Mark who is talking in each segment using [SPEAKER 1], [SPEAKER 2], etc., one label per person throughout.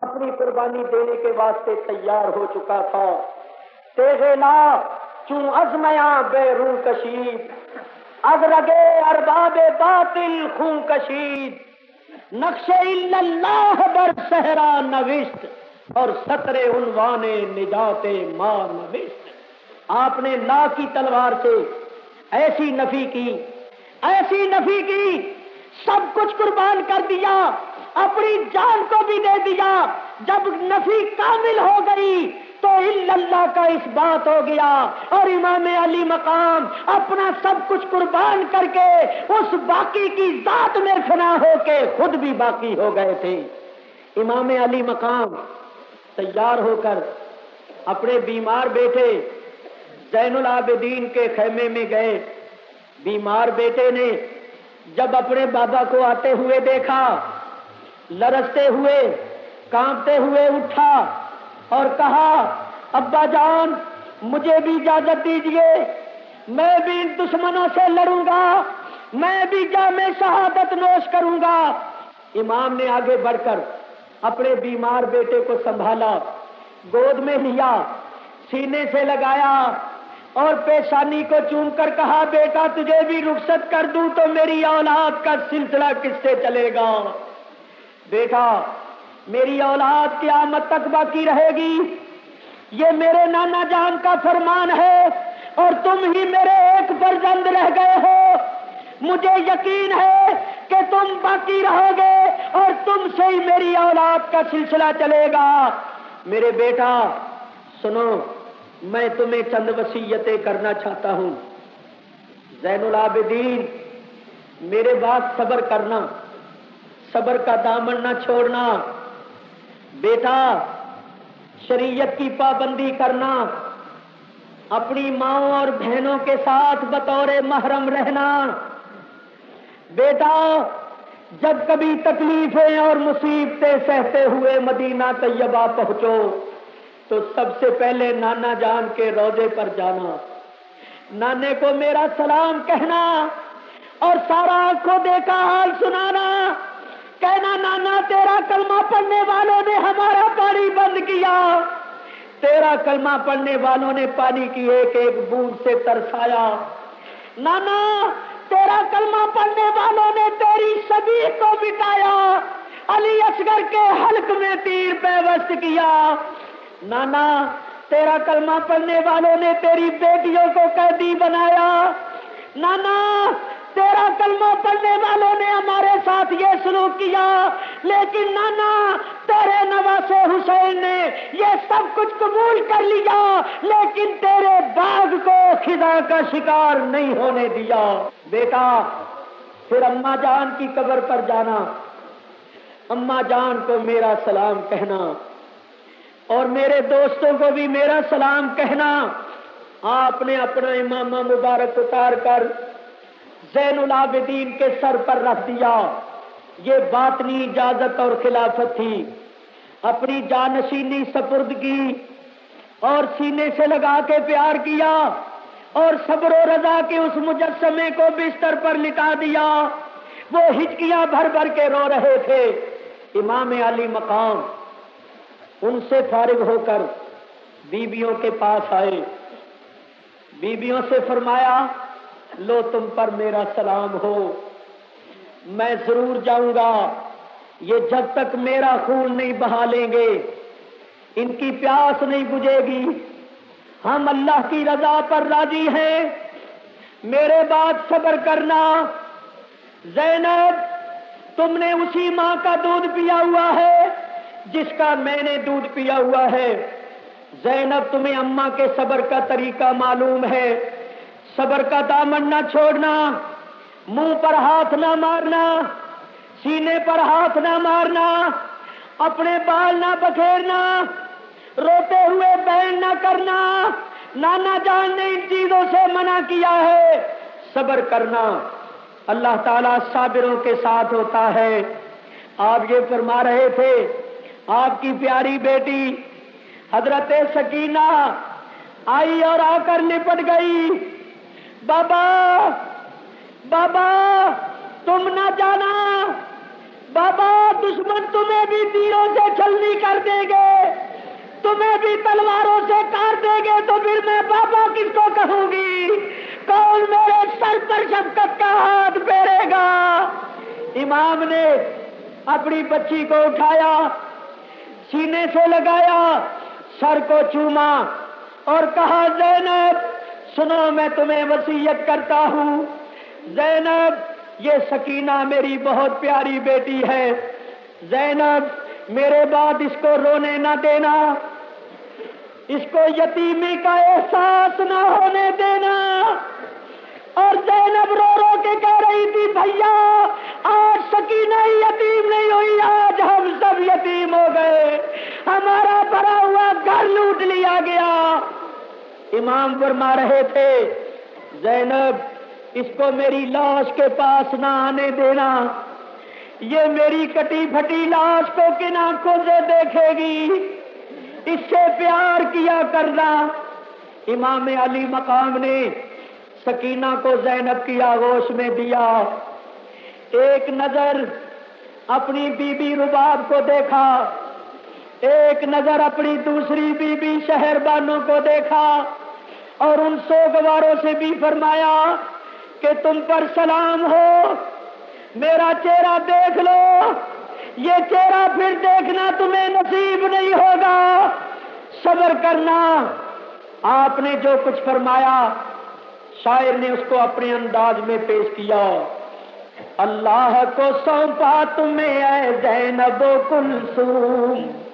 [SPEAKER 1] اپنی قربانی دینے کے واسطے تیار ہو چکا تھا۔ تیزے لا چوں ازمیا بے رو کشید۔ از رگے ارباب باطل خون کشید۔ نقش اللہ بر صحرا نوشت۔ اور سترے عنوان نجات ماں نوشت۔ آپ نے لا کی تلوار سے ایسی نفی کی، ایسی نفی کی، سب کچھ قربان کر دیا۔ اپنی جان کو بھی دے دیا۔ جب نفی کامل ہو گئی تو اللہ کا اس بات ہو گیا۔ اور امام علی مقام اپنا سب کچھ قربان کر کے اس باقی کی ذات میں فنا ہو کے خود بھی باقی ہو گئے تھے۔ امام علی مقام تیار ہو کر اپنے بیمار بیٹے زین العابدین کے خیمے میں گئے۔ بیمار بیٹے نے جب اپنے بابا کو آتے ہوئے دیکھا لرستے ہوئے، کانپتے ہوئے اٹھا اور کہا، ابا جان، مجھے بھی اجازت دیجیے میں بھی ان دشمنوں سے لڑوں گا، میں بھی جامع شہادت نوش کروں گا۔ امام نے آگے بڑھ کر اپنے بیمار بیٹے کو سنبھالا، گود میں لیا، سینے سے لگایا اور پیشانی کو چوم کر کہا، بیٹا، تجھے بھی رخصت کر دوں تو میری اولاد کا سلسلہ کس سے چلے گا؟ بیٹا میری اولاد قیامت تک باقی رہے گی۔ یہ میرے نانا جان کا فرمان ہے اور تم ہی میرے ایک فرزند رہ گئے ہو۔ مجھے یقین ہے کہ تم باقی رہو گے اور تم سے ہی میری اولاد کا سلسلہ چلے گا۔ میرے بیٹا، سنو، میں تمہیں چند وسیعتیں کرنا چاہتا ہوں۔ زین العابدین، میرے بات صبر کرنا۔ صبر کا دامن نہ چھوڑنا۔ بیٹا، شریعت کی پابندی کرنا۔ اپنی ماؤں اور بہنوں کے ساتھ بطور محرم رہنا۔ بیٹا، جب کبھی تکلیفیں اور مصیبتیں سہتے ہوئے مدینہ طیبہ پہنچو، تو سب سے پہلے نانا جان کے روزے پر جانا۔ نانے کو میرا سلام کہنا اور سارا آنکھوں دیکھا حال سنانا۔ کہنا نانا تیرا کلمہ پڑھنے والوں نے ہمارا پانی بند کیا۔ تیرا کلمہ پڑھنے والوں نے پانی کی ایک ایک بوند سے ترسایا۔ نانا، تیرا کلمہ پڑھنے والوں نے تیری سبھی کو بٹایا علی اصغر کے حلق میں تیر پیوست کیا۔ نانا، تیرا کلمہ پڑھنے والوں نے تیری بیٹیوں کو قیدی بنایا۔ نانا تیرا کلمہ پڑھنے والوں نے ہمارے ساتھ یہ سلوک کیا، لیکن نانا، تیرے نواز حسین نے یہ سب کچھ قبول کر لیا، لیکن تیرے باغ کو خدا کا شکار نہیں ہونے دیا۔ بیٹا، پھر اما جان کی قبر پر جانا۔ اما جان کو میرا سلام کہنا۔ اور میرے دوستوں کو بھی میرا سلام کہنا۔ آپ نے اپنا امامہ مبارک اتار کر زین العابدین کے سر پر رکھ دیا۔ یہ باطنی اجازت اور خلافت تھی۔ اپنی جانشینی سپرد کی اور سینے سے لگا کے پیار کیا اور صبر و رضا کے اس مجسمے کو بستر پر لٹا دیا۔ وہ ہچکیاں بھر بھر کے رو رہے تھے۔ امام علی مقام ان سے فارغ ہو کر بیبیوں کے پاس آئے۔ بیبیوں سے فرمایا لو تم پر میرا سلام ہو، میں ضرور جاؤں گا۔ یہ جب تک میرا خون نہیں بہا لیں گے، ان کی پیاس نہیں بجھے گی۔ ہم اللہ کی رضا پر راضی ہیں۔ میرے بات صبر کرنا۔ زینب، تم نے اسی ماں کا دودھ پیا ہوا ہے، جس کا میں نے دودھ پیا ہوا ہے۔ زینب، تمہیں اما کے صبر کا طریقہ معلوم ہے۔ صبر کا دامن نہ چھوڑنا، منہ پر ہاتھ نہ مارنا، سینے پر ہاتھ نہ مارنا، اپنے بال نہ بکھیرنا، روتے ہوئے بہن نہ کرنا، نانا جان نے ان چیزوں سے منع کیا ہے۔ صبر کرنا اللہ تعالیٰ صابروں کے ساتھ ہوتا ہے۔ آپ یہ فرما رہے تھے، آپ کی پیاری بیٹی حضرت سکینہ آئی اور آ کر نپٹ گئی۔ بابا! بابا! تم نہ جانا! بابا، دشمن تمہیں بھی تیروں سے چھلنی کر دیں گے۔ تمہیں بھی تلواروں سے کاٹ دیں گے، تو پھر میں بابا کس کو کہوں گی؟ کون میرے سر پر شفقت کا ہاتھ پھیرے گا؟ امام نے اپنی بچی کو اٹھایا، سینے سے لگایا، سر کو چوما اور کہا، زینب سنو، میں تمہیں وسیعت کرتا ہوں۔ زینب، یہ سکینہ میری بہت پیاری بیٹی ہے۔ زینب، میرے بعد اس کو رونے نہ دینا۔ اس کو یتیمی کا احساس نہ ہونے دینا۔ اور زینب رو رو کے کہہ رہی تھی، بھیا، آج سکینہ یتیم نہیں ہوئی، آج ہم سب یتیم ہو گئے۔ ہمارا بڑا ہوا گھر لوٹ لیا گیا۔ امام فرما رہے تھے، زینب، اس کو میری لاش کے پاس نہ آنے دینا. یہ میری کٹی پھٹی لاش کو کن آنکھوں سے دیکھے گی؟ اس سے پیار کیا کرنا؟ امام علی مقام نے سکینہ کو زینب کی آغوش میں دیا. ایک نظر اپنی بی بی رباب کو دیکھا. ایک نظر اپنی دوسری بی بی شہر بانوں کو دیکھا اور ان سو گواروں سے بھی فرمایا کہ تم پر سلام ہو۔ میرا چہرہ دیکھ لو۔ یہ چہرہ پھر دیکھنا تمہیں نصیب نہیں ہوگا۔ صبر کرنا۔ آپ نے جو کچھ فرمایا، شاعر نے اس کو اپنے انداز میں پیش کیا۔ اللہ کو سونپا تمہیں، اے زینب و کلسوم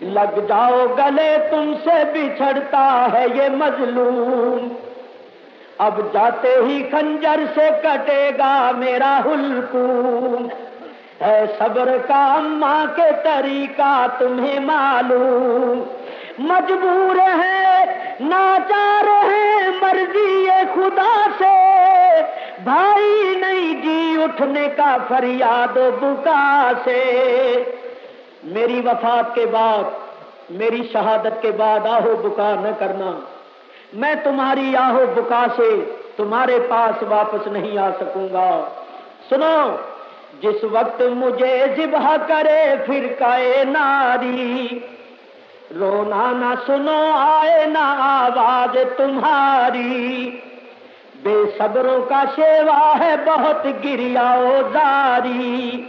[SPEAKER 1] لگ جاؤ گلے تم سے بچھڑتا ہے یہ مظلوم۔ اب جاتے ہی کنجر سے کٹے گا میرا حلقوم۔ ہے صبر کا اماں کے طریقہ تمہیں معلوم۔ مجبور ہے ناچار ہے مرضی خدا سے۔ بھائی نہیں جی اٹھنے کا فریاد و بکا سے۔ میری وفات کے بعد، میری شہادت کے بعد آہو بکا نہ کرنا۔ میں تمہاری آہو بکا سے تمہارے پاس واپس نہیں آ سکوں گا۔ سنو، جس وقت مجھے ذبح کرے پھر کائے ناری، رونا نہ سنو، آئے نہ آواز تمہاری۔ بے صبروں کا شیوا ہے بہت گریا داری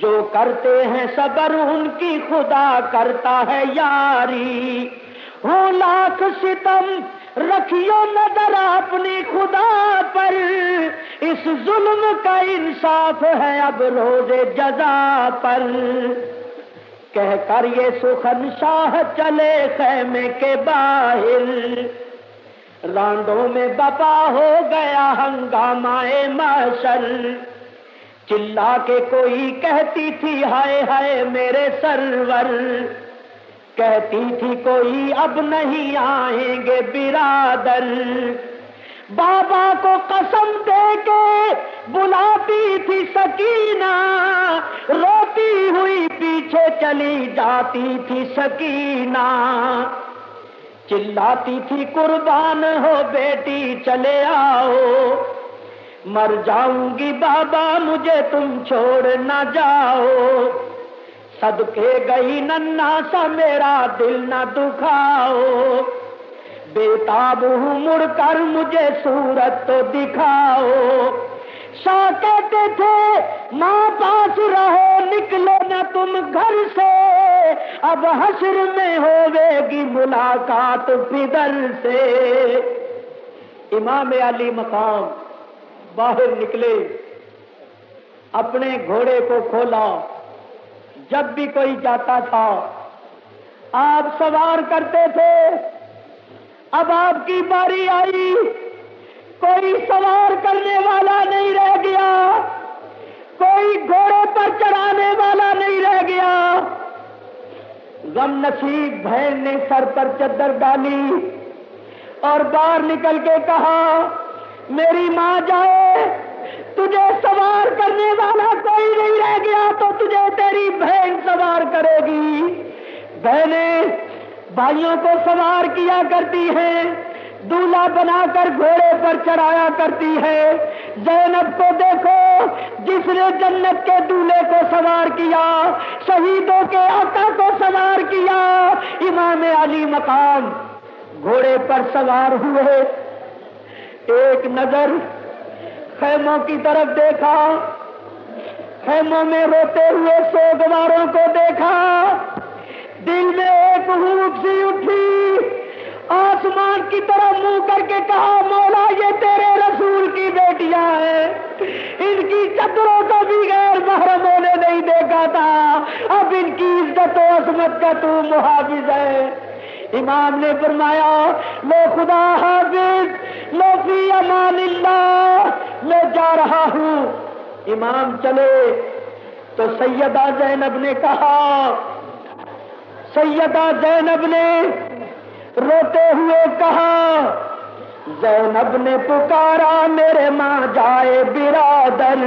[SPEAKER 1] جو کرتے ہیں صبر ان کی خدا کرتا ہے یاری۔ ہوں لاکھ ستم، رکھیو نظر اپنی خدا پر۔ اس ظلم کا انصاف ہے اب روز جزا پر۔ کہہ کر یہ سخن شاہ چلے خیمے کے باہر۔ رانڈوں میں بپا ہو گیا ہنگامہ محشر چلا کے کوئی کہتی تھی، ہائے ہائے میرے سرور۔ کہتی تھی، کوئی اب نہیں آئیں گے برادر۔ بابا کو قسم دے کے بلاتی تھی سکینہ۔ روتی ہوئی پیچھے چلی جاتی تھی سکینہ۔ چلاتی تھی قربان ہو بیٹی، چلے آؤ۔ مر جاؤں گی بابا، مجھے تم چھوڑ نہ جاؤ۔ صدقے گئی ننا سا، میرا دل نہ دکھاؤ۔ بیتاب ہوں، مڑ کر مجھے صورت تو دکھاؤ۔ شاہ کہتے تھے، ماں پاس رہو، نکلو نہ تم گھر سے۔ اب حشر میں ہوے گی ملاقات پدر سے۔ امام علی مقام باہر نکلے، اپنے گھوڑے کو کھولا۔ جب بھی کوئی جاتا تھا، آپ سوار کرتے تھے۔ اب آپ کی باری آئی۔ کوئی سوار کرنے والا نہیں رہ گیا۔ کوئی گھوڑے پر چڑھانے والا نہیں رہ گیا۔ غم نصیب بہن نے سر پر چدر ڈالی اور باہر نکل کے کہا میری ماں جائے، تجھے سوار کرنے والا کوئی نہیں رہ گیا تو تجھے تیری بہن سوار کرے گی۔ بہنیں بھائیوں کو سوار کیا کرتی ہے دولہا بنا کر گھوڑے پر چڑھایا کرتی ہے زینب کو دیکھو، جس نے جنت کے دولے کو سوار کیا، شہیدوں کے آقا کو سوار کیا۔ امام علی مقام گھوڑے پر سوار ہوئے۔ ایک نظر خیموں کی طرف دیکھا، خیموں میں روتے ہوئے سوگواروں کو دیکھا۔ دل میں ایک ہوٹ سی اٹھی۔ آسمان کی طرف منہ کر کے کہا، مولا، یہ تیرے رسول کی بیٹیاں ہیں۔ ان کی چتروں کو بھی غیر محرم ہونے نہیں دیکھا تھا۔ اب ان کی عزت و عصمت کا تو محافظ ہے۔ امام نے فرمایا لو خدا حافظ لو فی امان اللہ، میں جا رہا ہوں. امام چلے، تو سیدہ زینب نے کہا، سیدہ زینب نے روتے ہوئے کہا، زینب نے پکارا میرے ماں جائے برادر۔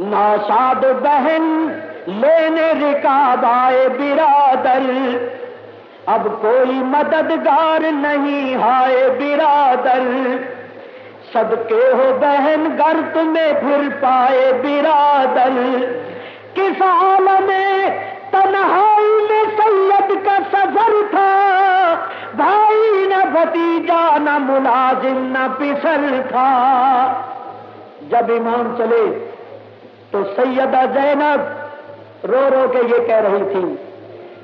[SPEAKER 1] ناشاد بہن لینے رکاب آئے برادر۔ اب کوئی مددگار نہیں آئے برادر۔ سب کے ہو بہن گر تمہیں پھر پائے برادر۔ کس عالم میں تنہائی میں سید کا سفر تھا؟ بھائی نہ بھتیجا، نہ ملازم، نہ پسل تھا۔ جب امام چلے تو سیدہ زینب رو رو کے یہ کہہ رہی تھی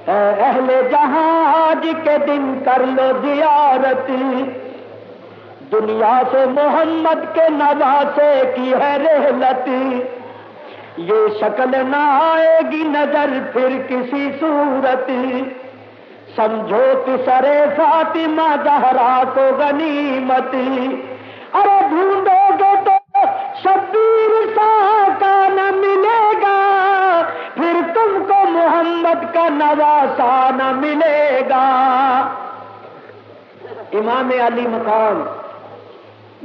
[SPEAKER 1] اے اہل جہاں آج کے دن کر لو زیارت۔ دنیا سے محمد کے نواسے کی ہے رحلت۔ یہ شکل نہ آئے گی نظر پھر کسی صورت۔ سمجھو کہ سرے فاطمہ زہرا کو غنیمت۔ ارے ڈھونڈو گے تو شبیر سا کا نہ ملے گا۔ پھر تم کو محمد کا نواسا نہ ملے گا۔ امام علی مقام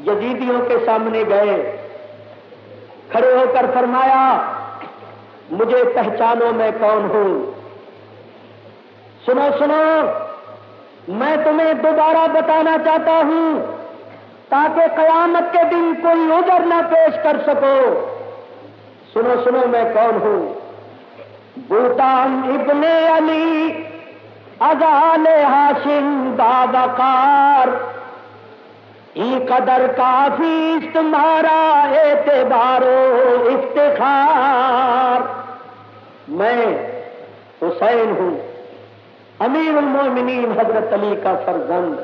[SPEAKER 1] یزیدیوں کے سامنے گئے، کھڑے ہو کر فرمایا، مجھے پہچانو میں کون ہوں۔ سنو سنو، میں تمہیں دوبارہ بتانا چاہتا ہوں، تاکہ قیامت کے دن کوئی ادھر نہ پیش کر سکو۔ سنو سنو، میں کون ہوں۔ بوتان ابن علی، ازال ہاشم بابکار ای قدر کافی تمہارا اعتبار و افتخار۔ میں حسین ہوں، امیر المومنین حضرت علی کا فرزند۔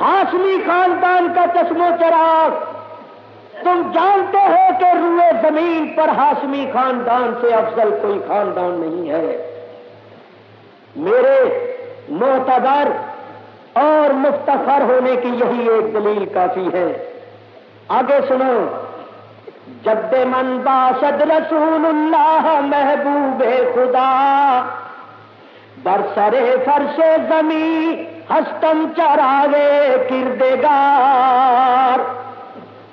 [SPEAKER 1] ہاشمی خاندان کا چشم و چراغ تم جانتے ہو کہ روئے زمین پر ہاشمی خاندان سے افضل کوئی خاندان نہیں ہے۔ میرے معتبر اور مفتخر ہونے کی یہی ایک دلیل کافی ہے۔ آگے سنو۔ جد من باشد رسول اللہ محبوب خدا برسرے فرش زمین ہستم چراغے کردگار۔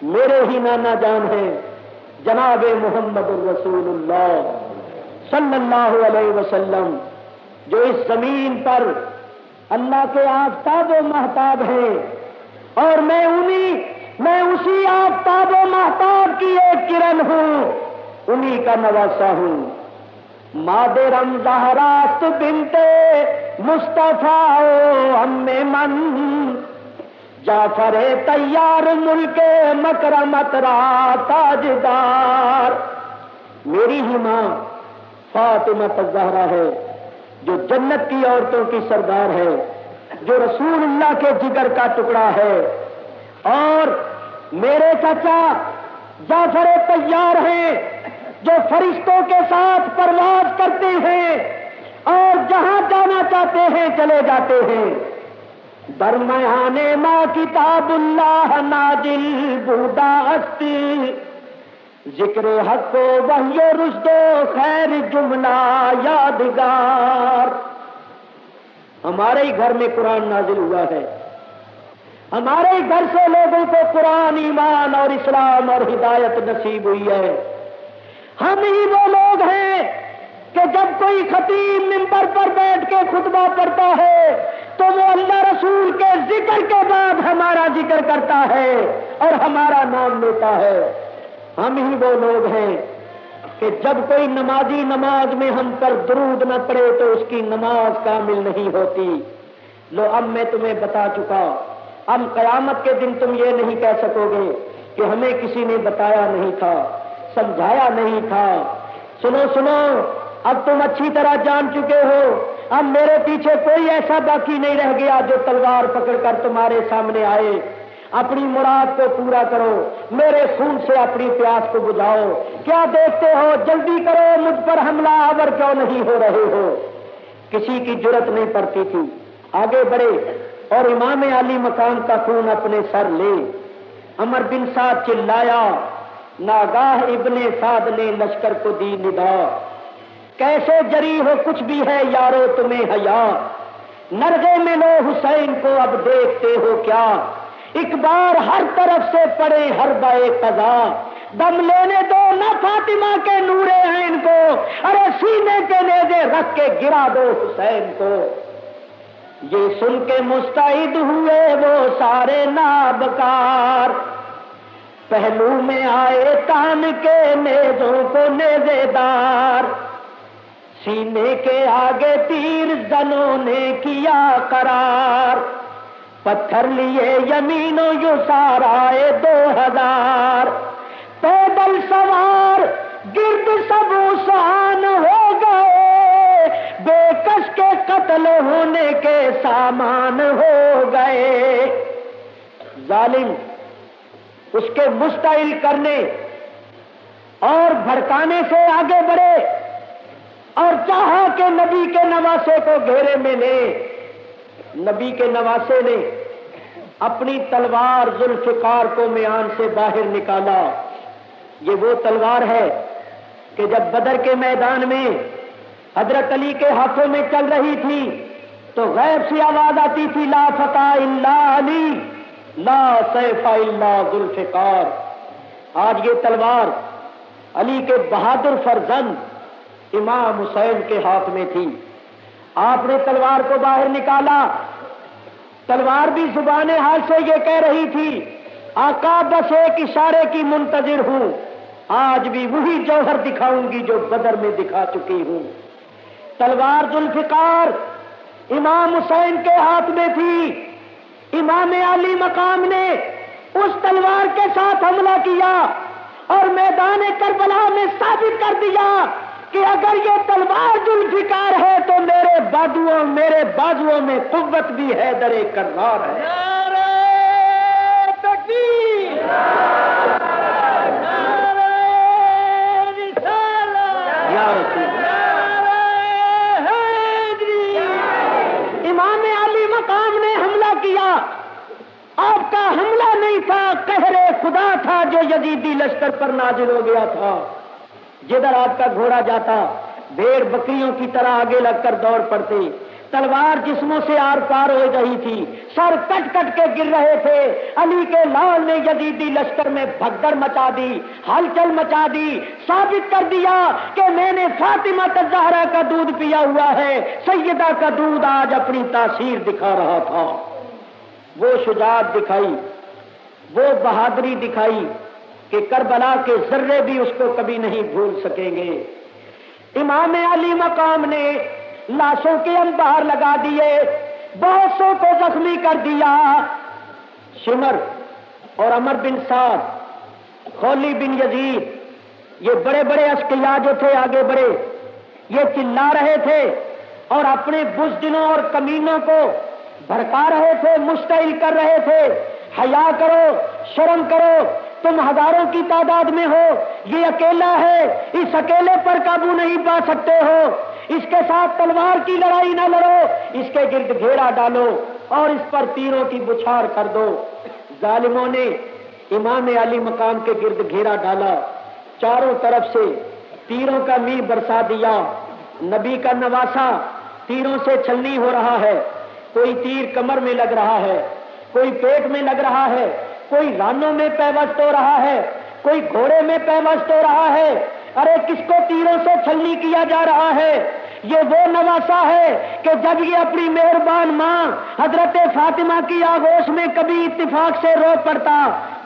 [SPEAKER 1] میرے ہی نانا جان ہیں، جناب محمد الرسول اللہ صلی اللہ علیہ وسلم، جو اس زمین پر اللہ کے آفتاب و محتاب ہیں۔ اور میں انہی، میں اسی آفتاب و محتاب کی ایک کرن ہوں، انہی کا نواسا ہوں۔ مادرم زہراست بنتے مصطفیٰ ہم من۔ جعفر تیار ملک مکرمت را تاجدار۔ میری ہی ماں فاطمہ زہرا ہے، جو جنت کی عورتوں کی سردار ہے، جو رسول اللہ کے جگر کا ٹکڑا ہے۔ اور میرے چچا جعفر تیار ہیں، جو فرشتوں کے ساتھ پرواز کرتے ہیں اور جہاں جانا چاہتے ہیں، چلے جاتے ہیں۔ درمیان ماں کتاب اللہ ناجل بودا ہستی ذکر حق و وحی و رشد و خیر جملہ یادگار۔ ہمارے ہی گھر میں قرآن نازل ہوا ہے۔ ہمارے ہی گھر سے لوگوں کو قرآن، ایمان اور اسلام اور ہدایت نصیب ہوئی ہے۔ ہم ہی وہ لوگ ہیں کہ جب کوئی خطیب ممبر پر بیٹھ کے خطبہ پڑتا ہے تو وہ اللہ رسول کے ذکر کے بعد ہمارا ذکر کرتا ہے اور ہمارا نام لیتا ہے۔ ہم ہی وہ لوگ ہیں کہ جب کوئی نمازی نماز میں ہم پر درود نہ پڑے تو اس کی نماز کامل نہیں ہوتی۔ لو اب میں تمہیں بتا چکا۔ اب قیامت کے دن تم یہ نہیں کہہ سکو گے کہ ہمیں کسی نے بتایا نہیں تھا، سمجھایا نہیں تھا۔ سنو سنو، اب تم اچھی طرح جان چکے ہو۔ اب میرے پیچھے کوئی ایسا باقی نہیں رہ گیا جو تلوار پکڑ کر تمہارے سامنے آئے۔ اپنی مراد کو پورا کرو، میرے خون سے اپنی پیاس کو بجھاؤ۔ کیا دیکھتے ہو؟ جلدی کرو، مجھ پر حملہ آور کیوں نہیں ہو رہے ہو؟ کسی کی ضرورت نہیں پڑتی تھی۔ آگے بڑھے اور امام علی مقام کا خون اپنے سر لے۔ امر بن سعد چلایا۔ ناگاہ ابن سعد نے لشکر کو دی ندا کیسے جری ہو کچھ بھی ہے یارو تمہیں حیا۔ نرگے میں لو حسین کو اب دیکھتے ہو کیا۔ ایک بار ہر طرف سے پڑے ہر بائے قضا۔ دم لینے دو نہ فاطمہ کے نورے ہیں ان کو۔ ارے سینے کے نیزے رکھ کے گرا دو حسین کو۔ یہ سن کے مستعد ہوئے وہ سارے نابکار۔ پہلو میں آئے تان کے نیزوں کو نیزے دار۔ سینے کے آگے تیر زنوں نے کیا قرار۔ پتھر لیے یمین و یو سارائے دو ہزار۔ پیدل سوار، گرد سب سہان ہو گئے۔ بے کش کے قتل ہونے کے سامان ہو گئے۔ ظالم، اس کے مستعل کرنے اور بھڑکانے سے آگے بڑھے۔ اور چاہا کہ نبی کے نواسے کو گھیرے میں لے نبی کے نواسے نے اپنی تلوار ذوالفقار کو میان سے باہر نکالا۔ یہ وہ تلوار ہے کہ جب بدر کے میدان میں حضرت علی کے ہاتھوں میں چل رہی تھی، تو غیر سی آواز آتی تھی، لا فتح اللہ علی، لا سیف اللہ ذوالفقار۔ آج یہ تلوار علی کے بہادر فرزند امام حسین کے ہاتھ میں تھی۔ آپ نے تلوار کو باہر نکالا۔ تلوار بھی زبان حال سے یہ کہہ رہی تھی، آقا بس ایک اشارے کی منتظر ہوں۔ آج بھی وہی جوہر دکھاؤں گی جو بدر میں دکھا چکی ہوں۔ تلوار ذوالفقار امام حسین کے ہاتھ میں تھی۔ امام علی مقام نے اس تلوار کے ساتھ حملہ کیا اور میدان کربلا میں ثابت کر دیا۔ کہ اگر یہ تلوار ذوالفقار ہے تو میرے بادو میرے بازوؤں میں قوت بھی ہے درے کرار ہے۔ امام علی مقام نے حملہ کیا۔ آپ کا حملہ نہیں تھا کہرے خدا تھا جو یزیدی لشکر پر نازل ہو گیا تھا۔ جدھر آپ کا گھوڑا جاتا، بھیڑ بکریوں کی طرح آگے لگ کر دوڑ پڑتے تلوار جسموں سے آر پار ہو رہی تھی، سر کٹ کٹ کے گر رہے تھے۔ علی کے لال نے یزیدی لشکر میں بھگدڑ مچا دی، ہلچل مچا دی، ثابت کر دیا کہ میں نے فاطمہ تزہرا کا دودھ پیا ہوا ہے۔ سیدہ کا دودھ آج اپنی تاثیر دکھا رہا تھا۔ وہ شجاعت دکھائی، وہ بہادری دکھائی۔ کہ کربلا کے ذرے بھی اس کو کبھی نہیں بھول سکیں گے۔ امام علی مقام نے لاشوں کے انبار لگا دیے بہت سو کو زخمی کر دیا۔ شمر اور امر بن سعد خولی بن یزید، یہ بڑے بڑے اشکیا جو تھے، آگے بڑھے۔ یہ چلا رہے تھے اور اپنے بزدلوں اور کمینوں کو بھڑکا رہے تھے، مشتعل کر رہے تھے۔ حیا کرو، شرم کرو تم ہزاروں کی تعداد میں ہو، یہ اکیلا ہے، اس اکیلے پر قابو نہیں پا سکتے ہو۔ اس کے ساتھ تلوار کی لڑائی نہ لڑو، اس کے گرد گھیرا ڈالو اور اس پر تیروں کی بچھاڑ کر دو۔ ظالموں نے امام علی مقام کے گرد گھیرا ڈالا۔ چاروں طرف سے تیروں کا می برسا دیا۔ نبی کا نواسا تیروں سے چھلنی ہو رہا ہے۔ کوئی تیر کمر میں لگ رہا ہے۔ کوئی پیٹ میں لگ رہا ہے، کوئی رانوں میں پیوست ہو رہا ہے، کوئی گھوڑے میں پیوست ہو رہا ہے۔ ارے، کس کو تیروں سے چھلنی کیا جا رہا ہے؟ یہ وہ نواسا ہے کہ جب یہ اپنی مہربان ماں حضرت فاطمہ کی آگوش میں کبھی اتفاق سے رو پڑتا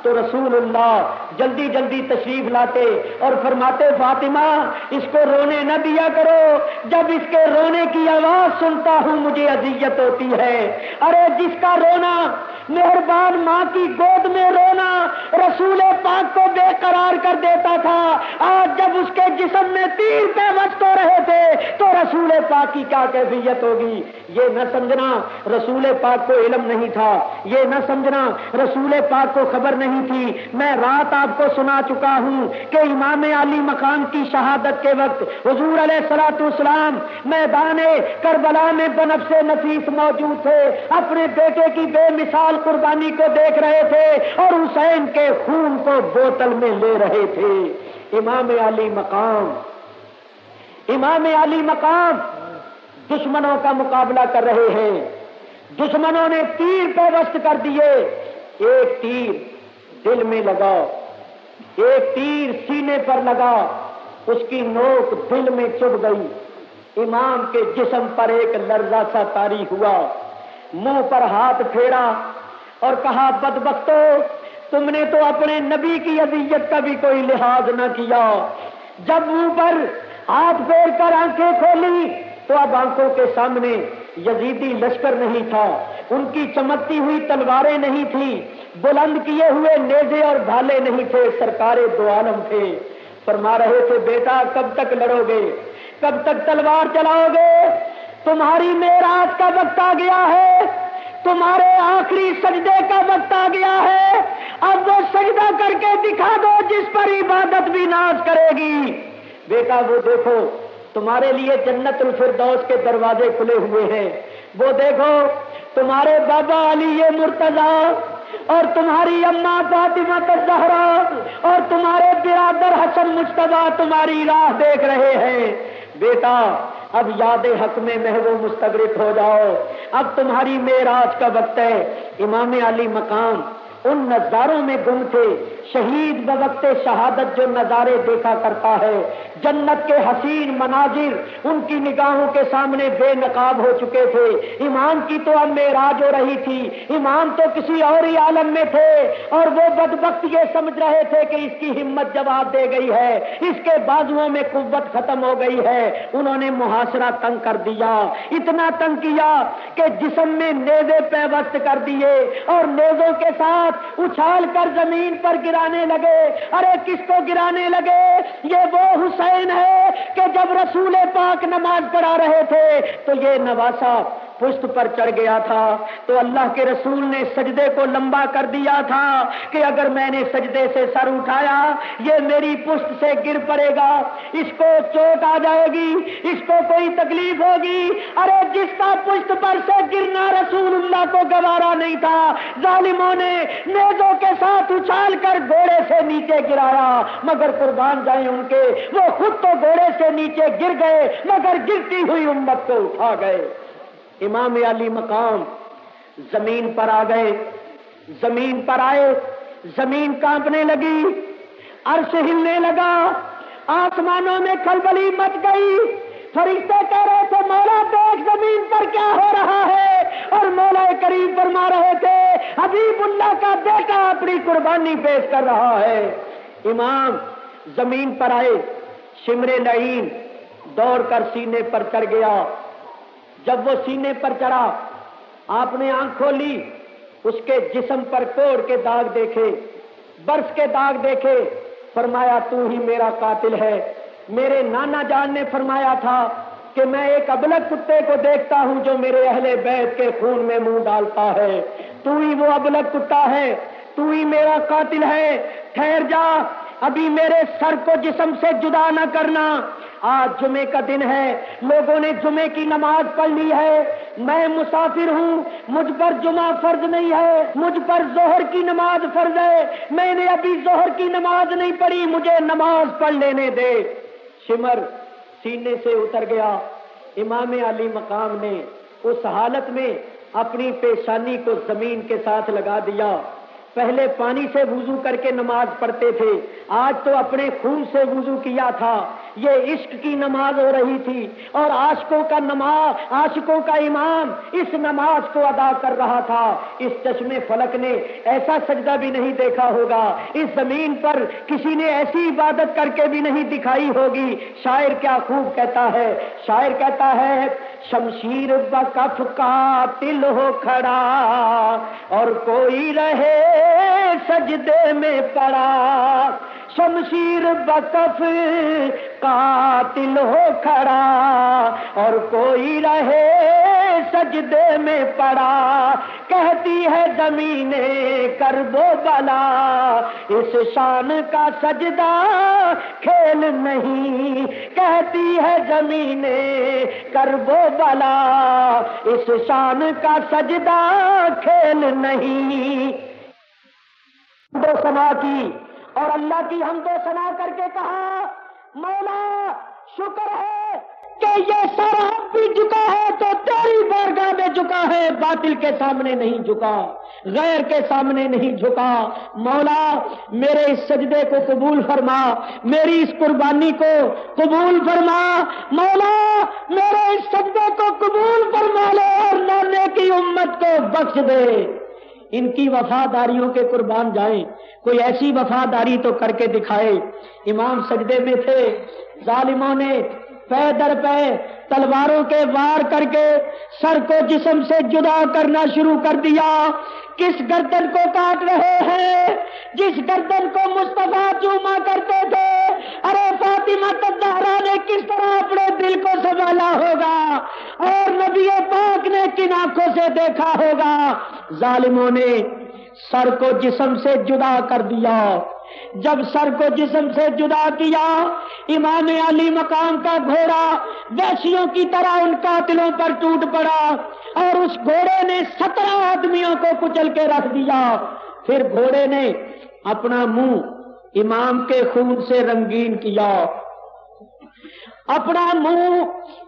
[SPEAKER 1] تو رسول اللہ جلدی جلدی تشریف لاتے اور فرماتے، فاطمہ، اس کو رونے نہ دیا کرو۔ جب اس کے رونے کی آواز سنتا ہوں، مجھے اذیت ہوتی ہے۔ ارے، جس کا رونا مہربان ماں کی گود میں رونا رسول پاک کو بے قرار کر دیتا تھا۔ آج جب اس کے جسم میں تیر پہ وقت ہو رہے تھے، تو رسول پاک کی کیا کیفیت ہوگی؟ یہ نہ سمجھنا رسول پاک کو علم نہیں تھا۔ یہ نہ سمجھنا رسول پاک کو خبر نہیں تھی۔ میں رات آپ کو سنا چکا ہوں کہ امام علی مقام کی شہادت کے وقت حضور علیہ سلاۃ اسلام میدان کربلا میں بنف سے نفیس موجود تھے۔ اپنے بیٹے کی بے مثال قربانی کو دیکھ رہے تھے اور حسین کے خون کو بوتل میں لے رہے تھے۔ امام علی مقام۔ امام علی مقام۔ دشمنوں کا مقابلہ کر رہے ہیں۔ دشمنوں نے تیر پیوست کر دیے۔ ایک تیر دل میں لگا ایک تیر سینے پر لگا اس کی نوک دل میں چڑھ گئی۔ امام کے جسم پر ایک لرزہ سا تاری ہوا۔ منہ پر ہاتھ پھیرا اور کہا، بدبختو تم نے تو اپنے نبی کی اذیت کا بھی کوئی لحاظ نہ کیا۔ جب منہ پر ہاتھ پھیر کر آنکھیں کھولی تو اب آنکھوں کے سامنے یزیدی لشکر نہیں تھا۔ ان کی چمکتی ہوئی تلواریں نہیں تھی بلند کیے ہوئے نیزے اور بھالے نہیں تھے۔ سرکار دو عالم تھے۔ فرما رہے تھے، بیٹا، کب تک لڑو گے کب تک تلوار چلاؤ گے تمہاری میراج کا وقت آ گیا ہے۔ تمہارے آخری سجدے کا وقت آ گیا ہے۔ اب وہ سجدہ کر کے دکھا دو جس پر عبادت بھی ناز کرے گی۔ بیٹا، وہ دیکھو، تمہارے لیے جنت الفردوس کے دروازے کھلے ہوئے ہیں۔ وہ دیکھو، تمہارے بابا علی یہ مرتضا اور تمہاری اما فاطمہ زہرا اور تمہارے برادر حسن مشتبہ تمہاری راہ دیکھ رہے ہیں۔ بیٹا، اب یاد حق میں محو مستغرق ہو جاؤ۔ اب تمہاری میراج کا وقت ہے۔ امام علی مقام ان نظاروں میں گم تھے۔ شہید بوقت شہادت جو نظارے دیکھا کرتا ہے۔ جنت کے حسین مناظر ان کی نگاہوں کے سامنے بے نقاب ہو چکے تھے۔ ایمان کی تو اب میراج ہو رہی تھی۔ ایمان تو کسی اور ہی عالم میں تھے۔ اور وہ بد یہ سمجھ رہے تھے کہ اس کی ہمت جواب دے گئی ہے، اس کے بازوؤں میں قوت ختم ہو گئی ہے۔ انہوں نے محاصرہ تنگ کر دیا۔ اتنا تنگ کیا کہ جسم میں نیزے پیوست کر دیے۔ اور نیزوں کے ساتھ اچھال کر زمین پر گرانے لگے۔ ارے، کس کو گرانے لگے؟ یہ وہ حسین ہے کہ جب رسول پاک نماز پڑھا رہے تھے، تو یہ نواسا پشت پر چڑھ گیا تھا تو اللہ کے رسول نے سجدے کو لمبا کر دیا تھا کہ اگر میں نے سجدے سے سر اٹھایا، یہ میری پشت سے گر پڑے گا۔ اس کو چوٹ آ جائے گی، اس کو کوئی تکلیف ہوگی۔ ارے، جس کا پشت پر سے گرنا رسول اللہ کو گوارا نہیں تھا، ظالموں نے نیزوں کے ساتھ اچھال کر گھوڑے سے نیچے گرایا۔ مگر قربان جائیں ان کے، وہ خود تو گھوڑے سے نیچے گر گئے، مگر گرتی ہوئی امت کو اٹھا گئے۔ امام علی مقام، زمین پر آ گئے، زمین پر آئے، زمین کانپنے لگی، عرش ہلنے لگا، آسمانوں میں کھلبلی مچ گئی، فرشتے کہہ رہے تھے، مولا دیکھ زمین پر کیا ہو رہا ہے؟ اور مولا کریم فرما رہے تھے، حبیب اللہ کا بیٹا اپنی قربانی پیش کر رہا ہے. امام زمین پر آئے، شمر لعین دوڑ کر سینے پر چڑھ گیا جب وہ سینے پر چڑھا، آپ نے آنکھ کھولی اس کے جسم پر کوڑ کے داغ دیکھے، برف کے داغ دیکھے، فرمایا، تو ہی میرا قاتل ہے۔ میرے نانا جان نے فرمایا تھا کہ میں ایک ابلک کتے کو دیکھتا ہوں جو میرے اہل بیت کے خون میں منہ ڈالتا ہے۔ تو ہی وہ ابلک کتا ہے، تو ہی میرا قاتل ہے۔ ٹھہر جا ابھی میرے سر کو جسم سے جدا نہ کرنا۔ آج جمعے کا دن ہے۔ لوگوں نے جمعے کی نماز پڑھ لی ہے۔ میں مسافر ہوں۔ مجھ پر جمعہ فرض نہیں ہے۔ مجھ پر زہر کی نماز فرض ہے۔ میں نے ابھی زہر کی نماز نہیں پڑھی۔ مجھے نماز پڑھ لینے دے۔ شمر سینے سے اتر گیا۔ امام علی مقام نے اس حالت میں اپنی پیشانی کو زمین کے ساتھ لگا دیا۔ پہلے پانی سے وضو کر کے نماز پڑھتے تھے۔ آج تو اپنے خون سے وضو کیا تھا۔ یہ عشق کی نماز ہو رہی تھی اور عاشقوں کا نماز، عاشقوں کا امام اس نماز کو ادا کر رہا تھا۔ اس چشمے فلک نے ایسا سجدہ بھی نہیں دیکھا ہوگا۔ اس زمین پر کسی نے ایسی عبادت کر کے بھی نہیں دکھائی ہوگی۔ شاعر کیا خوب کہتا ہے۔ شاعر کہتا ہے، شمشیر بکف کا تل ہو کھڑا اور کوئی رہے سجدے میں پڑا۔ شمشیر بکف قاتل ہو کھڑا۔ اور کوئی رہے سجدے میں پڑا۔ کہتی ہے زمین کر بو بلا۔ اس شان کا سجدہ کھیل نہیں۔ کہتی ہے زمین کر بو بلا۔ اس شان کا سجدہ کھیل نہیں۔ دو سنا کی۔ اور اللہ کی ہم دو سنا کر کے کہا، مولا، شکر ہے کہ یہ سر بھی جھکا ہے، تو تیری بارگاہ میں جھکا ہے، باطل کے سامنے نہیں جھکا، غیر کے سامنے نہیں جھکا۔ مولا، میرے اس سجدے کو قبول فرما، میری اس قربانی کو قبول فرما۔ مولا، میرے اس سجدے کو قبول فرما لے اور نانے کی امت کو بخش دے۔ ان کی وفاداریوں کے قربان جائیں۔ کوئی ایسی وفاداری تو کر کے دکھائے۔ امام سجدے میں تھے۔ ظالموں نے پے در پے، تلواروں کے وار کر کے سر کو جسم سے جدا کرنا شروع کر دیا۔ کس گردن کو کاٹ رہے ہیں؟ جس گردن کو مصطفیٰ چوما کرتے تھے۔ ارے فاطمہ تدہرا نے کس طرح اپنے دل کو سنبھالا ہوگا؟ اور نبی پاک نے کن آنکھوں سے دیکھا ہوگا؟ ظالموں نے سر کو جسم سے جدا کر دیا۔ جب سر کو جسم سے جدا کیا، امام علی مقام کا گھوڑا ویشیوں کی طرح ان قاتلوں پر ٹوٹ پڑا اور اس گھوڑے نے سترہ آدمیوں کو کچل کے رکھ دیا۔ پھر گھوڑے نے اپنا منہ امام کے خون سے رنگین کیا۔ اپنا منہ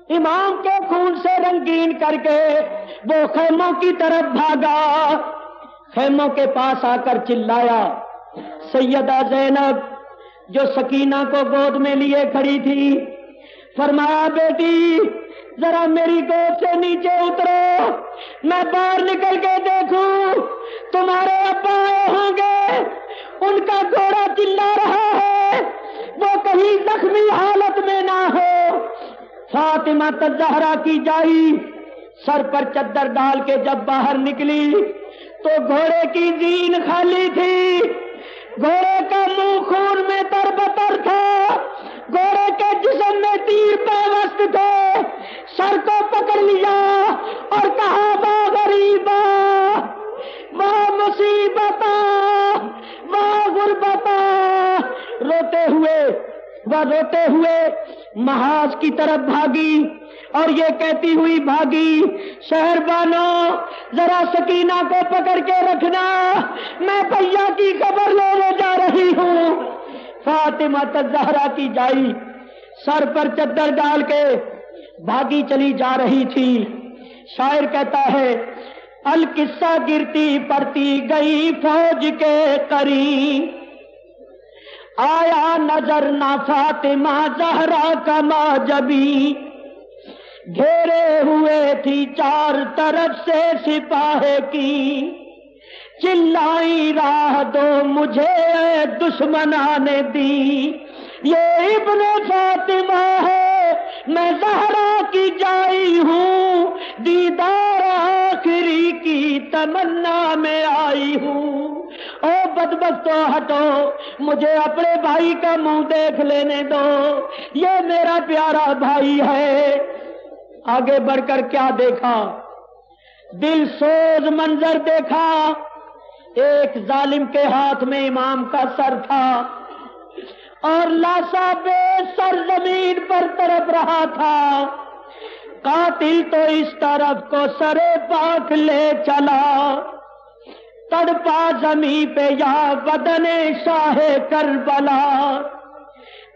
[SPEAKER 1] امام کے خون سے رنگین کر کے وہ خیموں کی طرف بھاگا۔ خیموں کے پاس آ کر چلایا۔ سیدہ زینب جو سکینہ کو گود میں لیے کھڑی تھی، فرمایا، بیٹی، ذرا میری گود سے نیچے اترو، میں باہر نکل کے دیکھوں، تمہارے ابا آئے ہوں گے، ان کا گھوڑا چلا رہا ہے، وہ کہیں زخمی حالت میں نہ ہو۔ فاطمہ تزہرا کی جائی، سر پر چدر ڈال کے جب باہر نکلی، تو گھوڑے کی زین خالی تھی۔ گھوڑے کا منہ خون میں تر بتر تھا، گھوڑے کے جسم میں تیر پہ وسط تھے۔ سر کو پکڑ لیا اور کہا، با غریبا وہ مصیبت وہ غربت روتے ہوئے وہ روتے ہوئے محاذ کی طرف بھاگی اور یہ کہتی ہوئی بھاگی، شہر بانو، ذرا سکینہ کو پکڑ کے رکھنا، میں پیا کی خبر لینے فاطمہ تزہرا کی جائی سر پر چدر ڈال کے بھاگی چلی جا رہی تھی۔ شاعر کہتا ہے، القصہ گرتی پڑتی گئی فوج کے قریب۔ آیا نظر نہ فاطمہ زہرا کما جبی گھیرے ہوئے تھی چار طرف سے سپاہ کی۔ چلائی راہ دو مجھے دشمنان دی۔ یہ ابن فاطمہ ہے، میں زہرا کی جائی ہوں، دیدار آخری کی تمنا میں آئی ہوں۔ او بدبخ تو ہٹو، مجھے اپنے بھائی کا منہ دیکھ لینے دو۔ یہ میرا پیارا بھائی ہے۔ آگے بڑھ کر کیا دیکھا؟ دل سوز منظر دیکھا۔ ایک ظالم کے ہاتھ میں امام کا سر تھا اور لاسا بے سر زمین پر طرف رہا تھا۔ قاتل تو اس طرف کو سرے پاک لے چلا۔ تڑپا زمین پہ یا بدن شاہ کربلا۔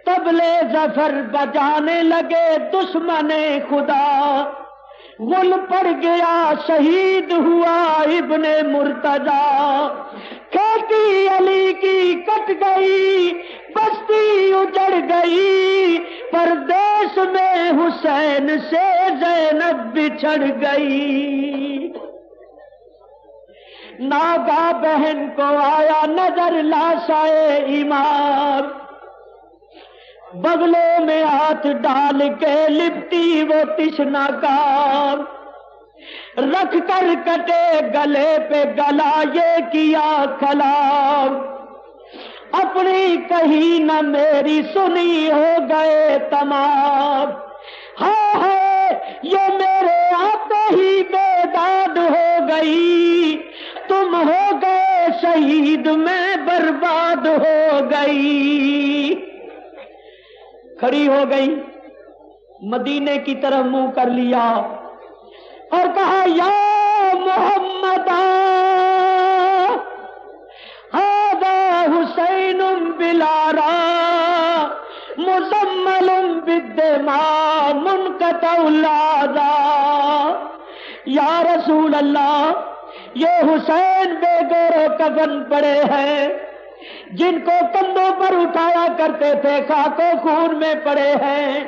[SPEAKER 1] تبلے ظفر بجانے لگے دشمن خدا۔ گل پڑ گیا، شہید ہوا ابن مرتضا کھیتی علی کی کٹ گئی، بستی اجڑ گئی۔ پردیس میں حسین سے زینب بچھڑ گئی۔ ناگا بہن کو آیا نظر لاشائے امام بغلوں میں ہاتھ ڈال کے لپتی وہ تشنا کار۔ رکھ کر کٹے گلے پہ گلا یہ کیا کھلا اپنی کہیں نہ میری سنی ہو گئے تمام۔ ہاں ہے یہ میرے آتے ہی بیداد ہو گئی۔ تم ہو گئے شہید میں برباد ہو گئی۔ کھڑی ہو گئی۔ مدینے کی طرف منہ کر لیا اور کہا، یا محمد! حسین بلارا، مزمل بدما منقطع لادا یا رسول اللہ، یہ حسین بے گور کگن پڑے ہیں۔ جن کو کندھوں پر اٹھایا کرتے تھے خاکو خون میں پڑے ہیں۔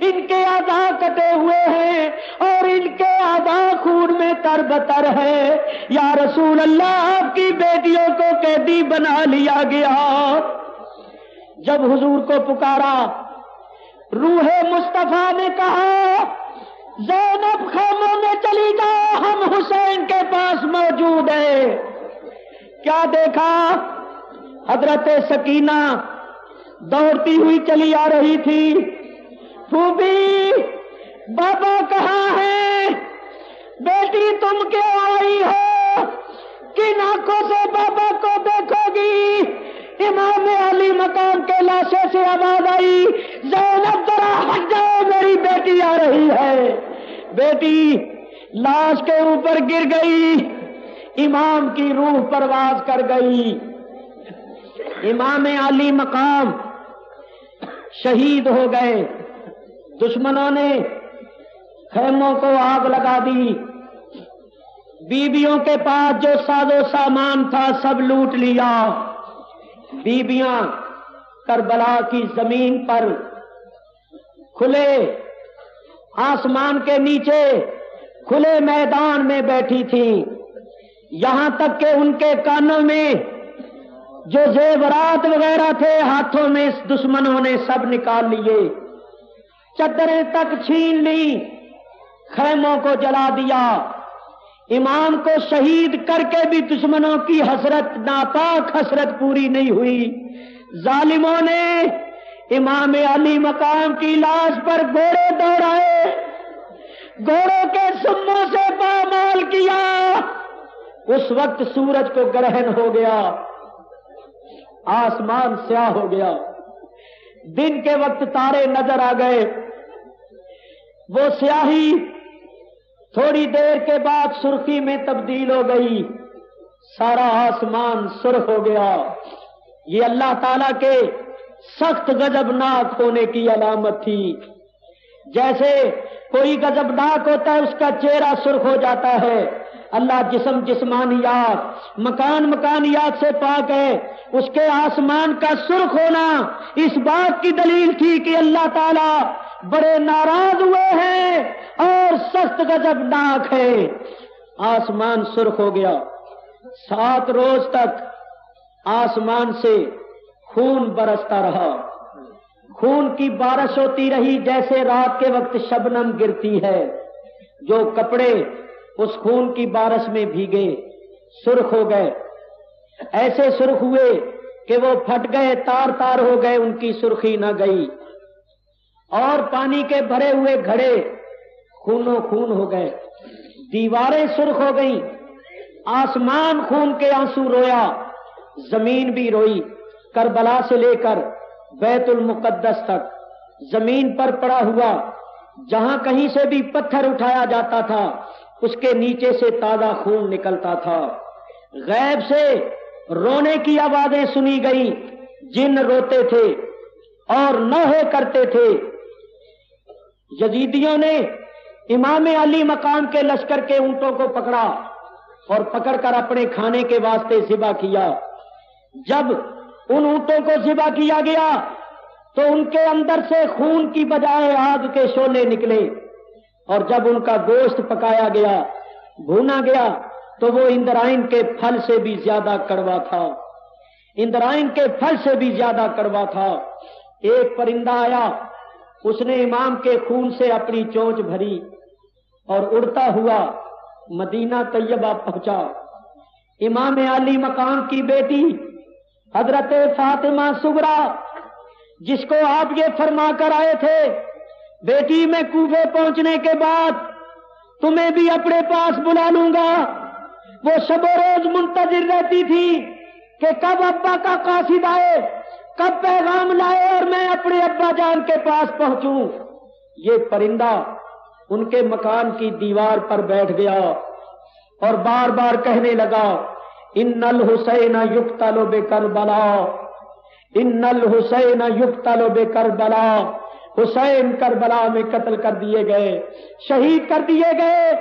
[SPEAKER 1] ان کے آدھا کٹے ہوئے ہیں اور ان کے آدھا خون میں تر بتر ہے۔ یا رسول اللہ، آپ کی بیٹیوں کو قیدی بنا لیا گیا۔ جب حضور کو پکارا، روح مصطفیٰ نے کہا، زینب خیموں میں چلی جا ہم حسین کے پاس موجود ہیں۔ کیا دیکھا؟ حضرت سکینہ دوڑتی ہوئی چلی آ رہی تھی۔ پھوپھی، بابا کہاں ہے بیٹی تم کیوں آئی ہو؟ کن آنکھوں سے بابا کو دیکھو گی؟ امام علی مقام کے لاشے سے آواز آئی، زینب ذرا ہٹ جاؤ، میری بیٹی آ رہی ہے۔ بیٹی، لاش کے اوپر گر گئی، امام کی روح پرواز کر گئی۔ امام علی مقام شہید ہو گئے۔ دشمنوں نے خیموں کو آگ لگا دی۔ بیبیوں کے پاس جو ساز و سامان تھا سب لوٹ لیا۔ بیبیاں کربلا کی زمین پر کھلے۔ آسمان کے نیچے کھلے میدان میں بیٹھی تھی یہاں تک کہ ان کے کانوں میں جو زیورات وغیرہ تھے، ہاتھوں میں دشمنوں نے سب نکال لیے۔ چدریں تک چھین لی، خیموں کو جلا دیا۔ امام کو شہید کر کے بھی دشمنوں کی حسرت، ناپاک حسرت پوری نہیں ہوئی۔ ظالموں نے امام علی مقام کی لاش پر گھوڑے دوڑائے، گھوڑوں کے سموں سے پامال کیا۔ اس وقت سورج کو گرہن ہو گیا۔ آسمان سیاہ ہو گیا۔ دن کے وقت تارے نظر آ گئے۔ وہ سیاہی تھوڑی دیر کے بعد سرخی میں تبدیل ہو گئی۔ سارا آسمان سرخ ہو گیا۔ یہ اللہ تعالی کے سخت گجبناک ہونے کی علامت تھی۔ جیسے کوئی گجبناک ہوتا ہے، اس کا چہرہ سرخ ہو جاتا ہے۔ اللہ جسم جسمانیات، مکان مکانیات سے پاک ہے۔ اس کے آسمان کا سرخ ہونا اس بات کی دلیل تھی کہ اللہ تعالی بڑے ناراض ہوئے ہیں اور سخت گجب ناک ہے۔ آسمان سرخ ہو گیا۔ سات روز تک آسمان سے خون برستا رہا۔ خون کی بارش ہوتی رہی جیسے رات کے وقت شبنم گرتی ہے۔ جو کپڑے اس خون کی بارش میں بھیگے سرخ ہو گئے۔ ایسے سرخ ہوئے کہ وہ پھٹ گئے، تار تار ہو گئے، ان کی سرخی نہ گئی۔ اور پانی کے بھرے ہوئے گھڑے خونوں خون ہو گئے۔ دیواریں سرخ ہو گئیں۔ آسمان خون کے آنسو رویا۔ زمین بھی روئی۔ کربلا سے لے کر بیت المقدس تک۔ زمین پر پڑا ہوا۔ جہاں کہیں سے بھی پتھر اٹھایا جاتا تھا۔ اس کے نیچے سے تازہ خون نکلتا تھا۔ غیب سے رونے کی آوازیں سنی گئی جن روتے تھے اور نوحے کرتے تھے۔ یزیدیوں نے امام علی مقام کے لشکر کے اونٹوں کو پکڑا اور پکڑ کر اپنے کھانے کے واسطے ذبح کیا۔ جب ان اونٹوں کو ذبح کیا گیا تو ان کے اندر سے خون کی بجائے آگ کے شولے نکلے۔ اور جب ان کا گوشت پکایا گیا، بھونا گیا، تو وہ اندرائن کے پھل سے بھی زیادہ کڑوا تھا۔ اندرائن کے پھل سے بھی زیادہ کڑوا تھا۔ ایک پرندہ آیا، اس نے امام کے خون سے اپنی چونچ بھری اور اڑتا ہوا مدینہ طیبہ پہنچا۔ امام علی مقام کی بیٹی حضرت فاطمہ سگرا جس کو آپ یہ فرما کر آئے تھے بیٹی، میں کوفے پہنچنے کے بعد تمہیں بھی اپنے پاس بلا لوں گا۔ وہ شب و روز منتظر رہتی تھی کہ کب ابا کا قاصد آئے، کب پیغام لائے اور میں اپنے ابا جان کے پاس پہنچوں۔ یہ پرندہ ان کے مکان کی دیوار پر بیٹھ گیا اور بار بار کہنے لگا، ان نل حسین یق تلو بے کر بلا ان نل حسین یق تلو بے کر بلا حسین کربلا میں قتل کر دیے گئے، شہید کر دیے گئے۔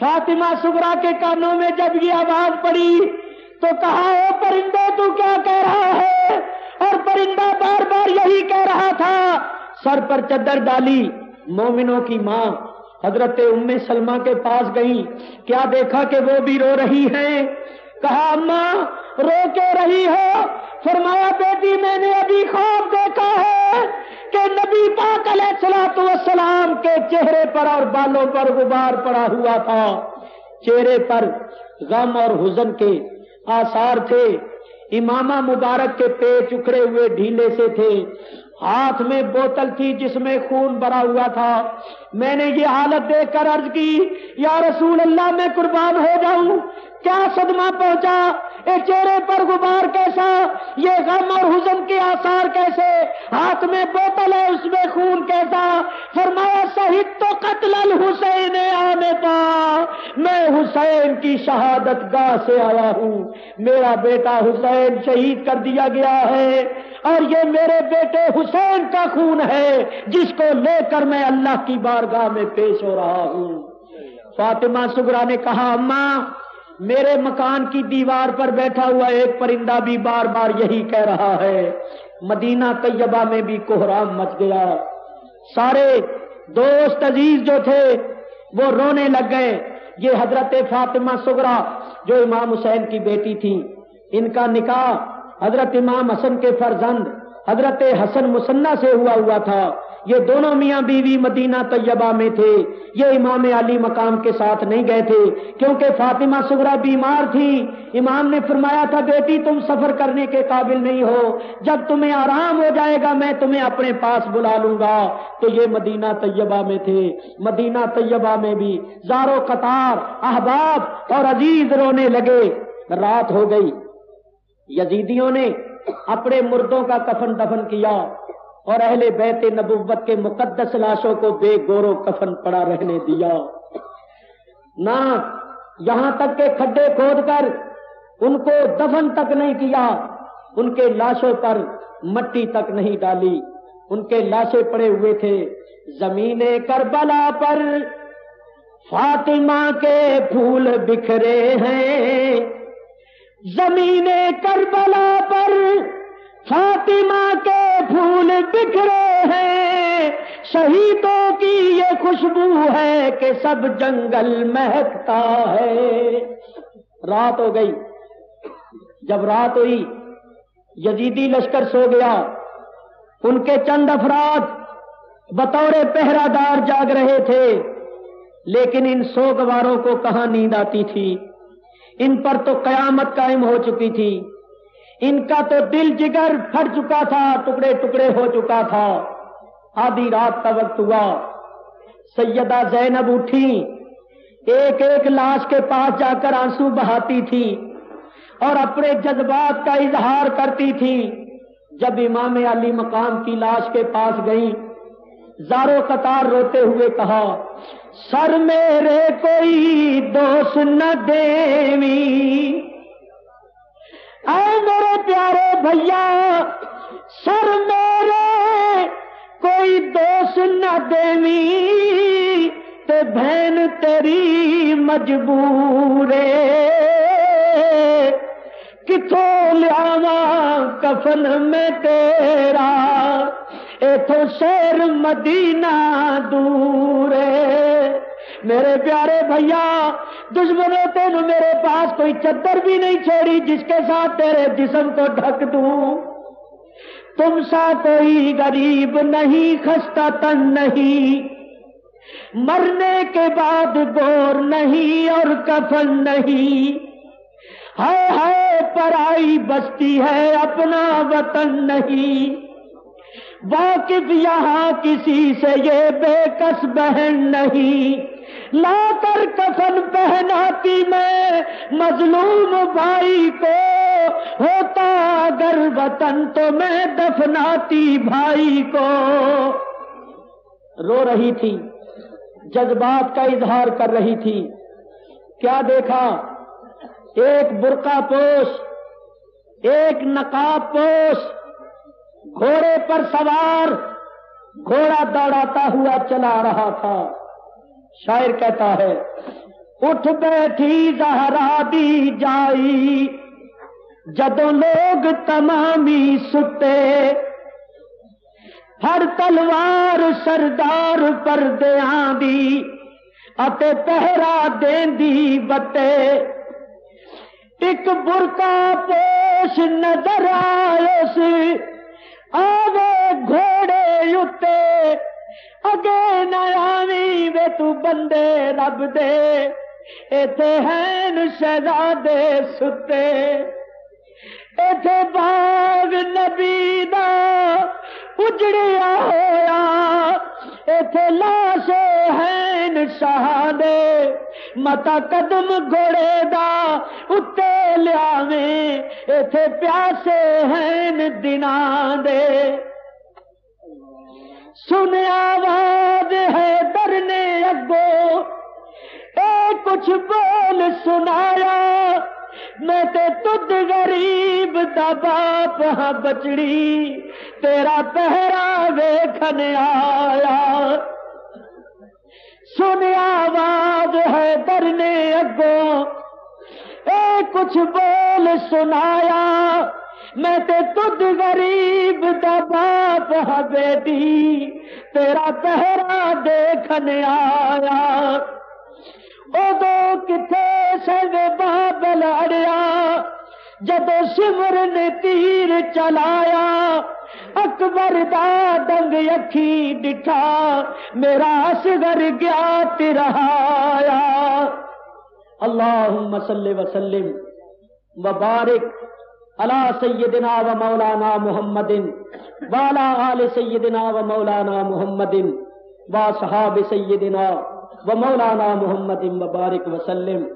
[SPEAKER 1] فاطمہ سگرا کے کانوں میں جب یہ آواز پڑی تو کہا او پرندے تو کیا کہہ رہا ہے؟ اور پرندہ بار بار یہی کہہ رہا تھا، سر پر چدر ڈالی مومنوں کی ماں۔ حضرت ام سلمہ کے پاس گئی کیا دیکھا کہ وہ بھی رو رہی ہیں کہا، اماں، رو کے رہی ہو۔ فرمایا، بیٹی، میں نے ابھی خواب پاک سلاط وسلام کے چہرے پر اور بالوں پر غبار پڑا ہوا تھا۔ چہرے پر غم اور حزن کے آثار تھے۔ امامہ مبارک کے پیٹ اکھڑے ہوئے ڈھیلے سے تھے۔ ہاتھ میں بوتل تھی جس میں خون بھرا ہوا تھا۔ میں نے یہ حالت دیکھ کر عرض کی، یا رسول اللہ، میں قربان ہو جاؤں۔ کیا صدمہ پہنچا؟ اے چہرے پر غبار کیسا؟ یہ غم اور حزن کے آثار کیسے؟ ہاتھ میں بوتل ہے، اس میں خون کیسا؟ فرمایا، شہید تو قتل الحسین آنے پا۔ میں حسین کی شہادت گاہ سے آیا ہوں۔ میرا بیٹا حسین شہید کر دیا گیا ہے۔ اور یہ میرے بیٹے حسین کا خون ہے، جس کو لے کر میں اللہ کی بارگاہ میں پیش ہو رہا ہوں۔ فاطمہ سگرا نے کہا، اماں میرے مکان کی دیوار پر بیٹھا ہوا ایک پرندہ بھی بار بار یہی کہہ رہا ہے۔ مدینہ طیبہ میں بھی کوہرام مچ گیا۔ سارے دوست عزیز جو تھے، وہ رونے لگ گئے۔ یہ حضرت فاطمہ سگرا جو امام حسین کی بیٹی تھی، ان کا نکاح حضرت امام حسن کے فرزند حضرت حسن مسنہ سے ہوا ہوا تھا۔ یہ دونوں میاں بیوی مدینہ طیبہ میں تھے۔ یہ امام علی مقام کے ساتھ نہیں گئے تھے، کیونکہ فاطمہ سگرا بیمار تھی۔ امام نے فرمایا تھا، بیٹی، تم سفر کرنے کے قابل نہیں ہو۔ جب تمہیں آرام ہو جائے گا، میں تمہیں اپنے پاس بلا لوں گا۔ تو یہ مدینہ طیبہ میں تھے۔ مدینہ طیبہ میں بھی زارو قطار، احباب اور عزیز رونے لگے۔ رات ہو گئی۔ یزیدیوں نے اپنے مردوں کا کفن دفن کیا۔ اور اہل بیت نبوت کے مقدس لاشوں کو بے گورو کفن پڑا رہنے دیا۔ نہ یہاں تک کہ کھڈے کھود کر ان کو دفن تک نہیں کیا، ان کے لاشوں پر مٹی تک نہیں ڈالی۔ ان کے لاشیں پڑے ہوئے تھے۔ زمین کربلا پر فاطمہ کے پھول بکھرے ہیں۔ زمین کربلا پر فاطمہ کے پھول بکھرے ہیں۔ شہیدوں کی یہ خوشبو ہے کہ سب جنگل مہکتا ہے۔ رات ہو گئی۔ جب رات ہوئی، یزیدی لشکر سو گیا۔ ان کے چند افراد بطور پہرا دار جاگ رہے تھے، لیکن ان سو گواروں کو کہاں نیند آتی تھی؟ ان پر تو قیامت قائم ہو چکی تھی۔ ان کا تو دل جگر پھٹ چکا تھا، ٹکڑے ٹکڑے ہو چکا تھا۔ آدھی رات کا وقت ہوا۔ سیدہ زینب اٹھی۔ ایک ایک لاش کے پاس جا کر آنسو بہاتی تھی اور اپنے جذبات کا اظہار کرتی تھی۔ جب امام علی مقام کی لاش کے پاس گئی زارو قطار روتے ہوئے کہا، سر میرے کوئی دوست نہ دیوی۔ اے میرے پیارے بھیا، سر میرے، کوئی دوست نہ دینی تے بہن تیری مجبور کتوں لیا کفن میں تیرا ایتھو شیر مدینہ دور میرے پیارے بھیا، دشمنوں تین میرے پاس کوئی چدر بھی نہیں چھوڑی جس کے ساتھ تیرے جسم کو ڈھک دوں۔ تم سا کوئی غریب نہیں، خستہ تن نہیں۔ مرنے کے بعد گور نہیں اور کفن نہیں۔ ہائے ہائے، پرائی بستی ہے، اپنا وطن نہیں۔ واقف یہاں کسی سے یہ بے کس بہن نہیں۔ لا کر کفن پہناتی میں، مظلوم بھائی کو ہوتا اگر وطن تو میں دفناتی بھائی کو۔ رو رہی تھی، جذبات کا اظہار کر رہی تھی۔ کیا دیکھا؟ ایک برقع پوش، ایک نقاب پوش۔ گھوڑے پر سوار، گھوڑا دوڑاتا ہوا چلا رہا تھا۔ شاعر کہتا ہے، اٹھ بیٹھی زہرا دی جائی جدو لوگ تمامی ستے، ہر تلوار سردار پر دیا دی اتے پہرا دین دی بتے۔ ایک برکا پوش نظر آئے سی گھوڑے اتے اگے نیامی وے تو بندے رب دے ایتھے ہیں شہزادے ستے ایتھے باغ نبی دا اجڑیا ہویا ایتھے لاشے ہیں شہادے متا قدم گھوڑے دا اتے لیا میں ایتھے پیاسے ہیں دنان دے سن آواز ہے درنے اگو۔ اے کچھ بول سنایا، میں تے تد غریب دا باپ ہاں بچڑی، تیرا پہرا ویکھن آیا۔ سن آواز ہے درنے اگو۔ اے کچھ بول سنایا میں تے تد غریب دا باپ ہاں بیٹی، تیرا پہرا دیکھن آیا۔ ادو کتنے سب بابل اڑیا، جدو سمر نے تیر چلایا۔ اکبر دا دنگ اکھی ڈٹھا، میرا اصغر گیا ترہایا اللہم صلی وسلم وبارک علی سیدنا و مولانا محمد والا آل سیدنا و مولانا محمد و صحاب سیدنا و مولانا محمد مبارک وسلم.